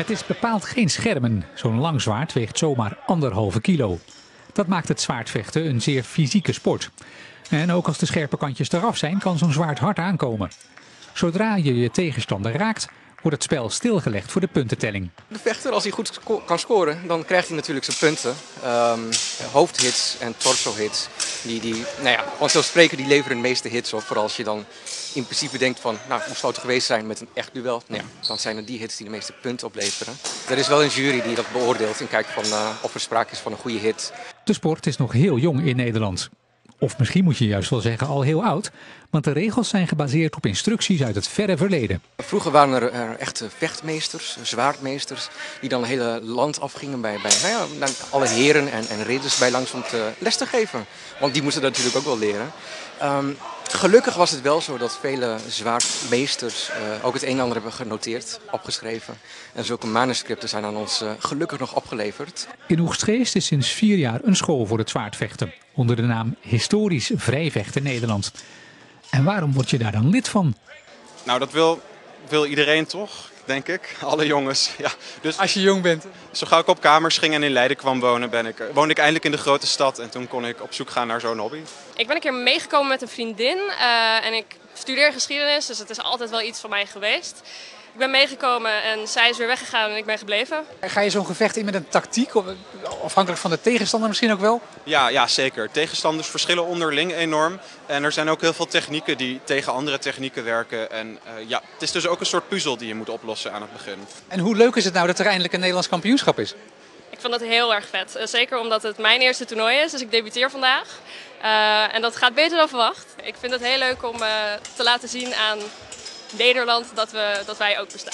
Het is bepaald geen schermen. Zo'n lang zwaard weegt zomaar anderhalve kilo. Dat maakt het zwaardvechten een zeer fysieke sport. En ook als de scherpe kantjes eraf zijn, kan zo'n zwaard hard aankomen. Zodra je je tegenstander raakt, wordt het spel stilgelegd voor de puntentelling. De vechter, als hij goed sco- kan scoren, dan krijgt hij natuurlijk zijn punten. Ehm, hoofdhits en torso-hits, die, die, nou ja, vanzelfsprekend die leveren de meeste hits op. Vooral als je dan in principe denkt van, nou, hoe zou het geweest zijn met een echt duel? Nou ja, dan zijn het die hits die de meeste punten opleveren. Er is wel een jury die dat beoordeelt en kijkt van, eh, of er sprake is van een goede hit. De sport is nog heel jong in Nederland. Of misschien moet je juist wel zeggen al heel oud, want de regels zijn gebaseerd op instructies uit het verre verleden. Vroeger waren er, echte vechtmeesters, zwaardmeesters, die dan een hele land afgingen bij, bij nou ja, alle heren en, en ridders bij langs om te les te geven. Want die moesten dat natuurlijk ook wel leren. Ehm, gelukkig was het wel zo dat vele zwaardmeesters eh, ook het een en ander hebben genoteerd, opgeschreven. En zulke manuscripten zijn aan ons eh, gelukkig nog opgeleverd. In Oegstgeest is sinds vier jaar een school voor het zwaardvechten, onder de naam Historisch Vrijvechten Nederland. En waarom word je daar dan lid van? Nou, dat wil, wil iedereen toch, denk ik. Alle jongens. Ja. Dus Als je jong bent. zo gauw ik op kamers ging en in Leiden kwam wonen, ben ik, woonde ik eindelijk in de grote stad. En toen kon ik op zoek gaan naar zo'n hobby. Ik ben een keer meegekomen met een vriendin eh, en ik studeer geschiedenis, dus het is altijd wel iets van mij geweest. Ik ben meegekomen en zij is weer weggegaan en ik ben gebleven. Ga je zo'n gevecht in met een tactiek, of- afhankelijk van de tegenstander misschien ook wel? Ja, ja, zeker. Tegenstanders verschillen onderling enorm. En er zijn ook heel veel technieken die tegen andere technieken werken. En eh, ja, het is dus ook een soort puzzel die je moet oplossen aan het begin. En hoe leuk is het nou dat er eindelijk een Nederlands kampioenschap is? Ik vond dat heel erg vet. Eh, zeker omdat het mijn eerste toernooi is, dus ik debuteer vandaag. Eh, en dat gaat beter dan verwacht. Ik vind het heel leuk om eh, te laten zien aan Nederland dat, we, dat wij ook bestaan.